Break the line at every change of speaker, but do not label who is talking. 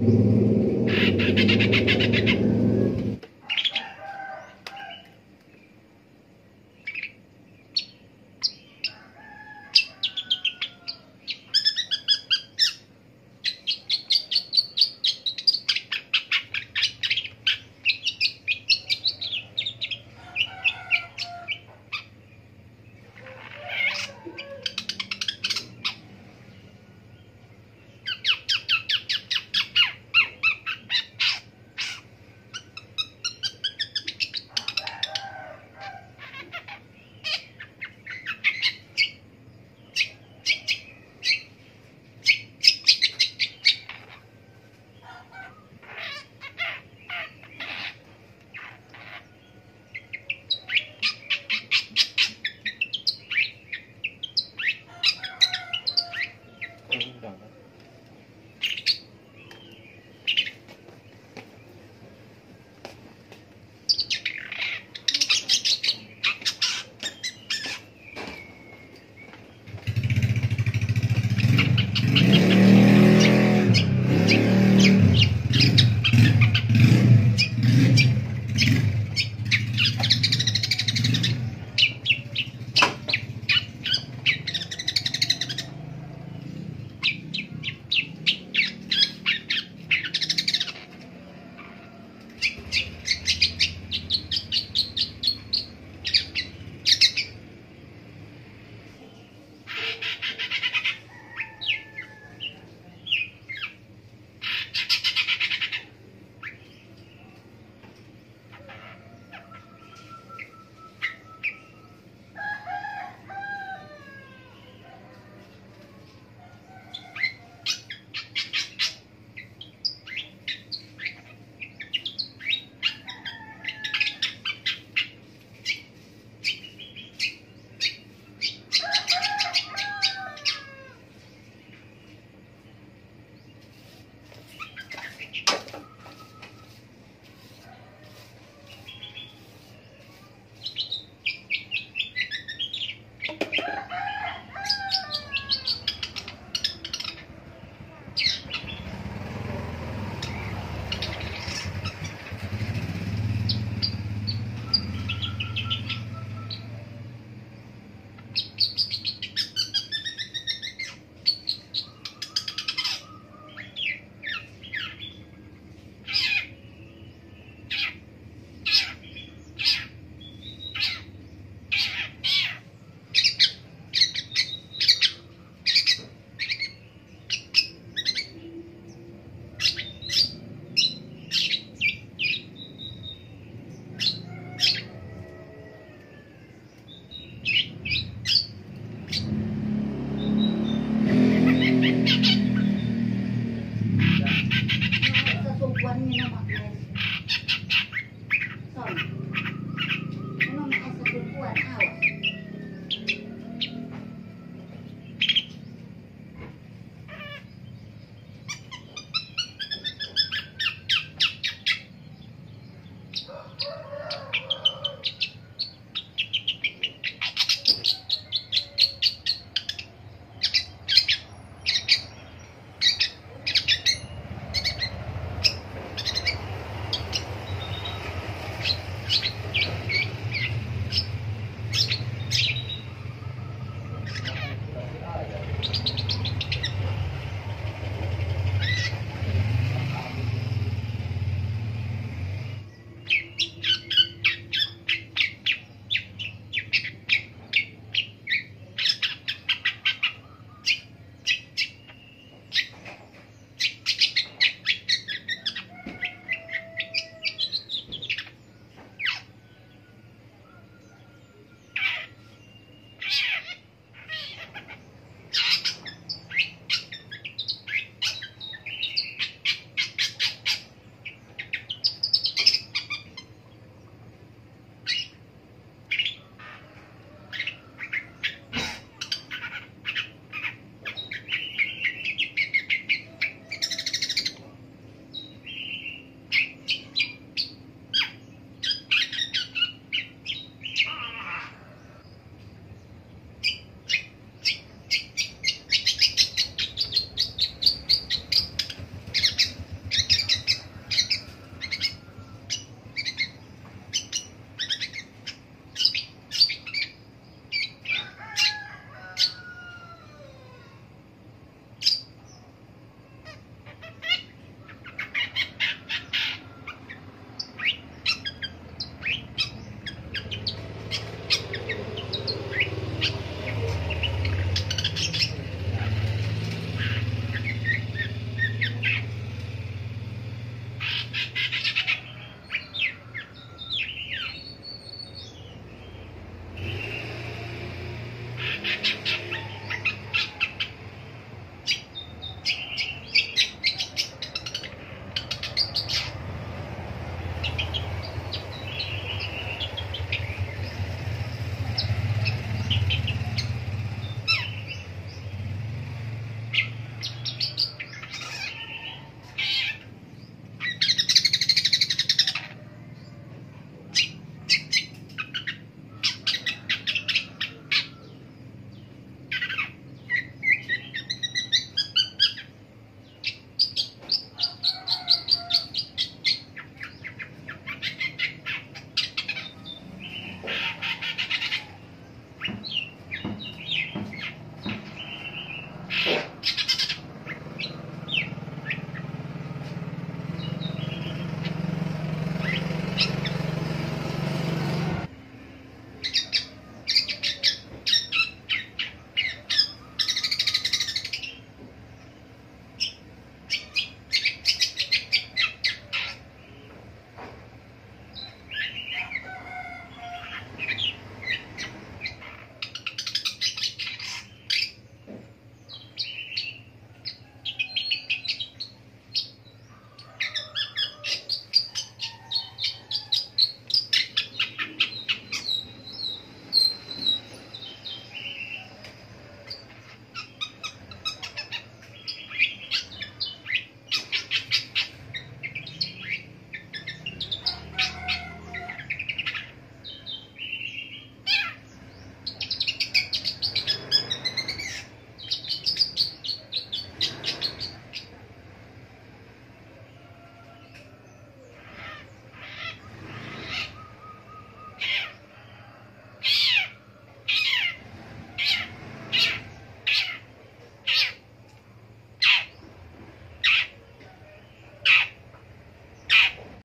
Amen.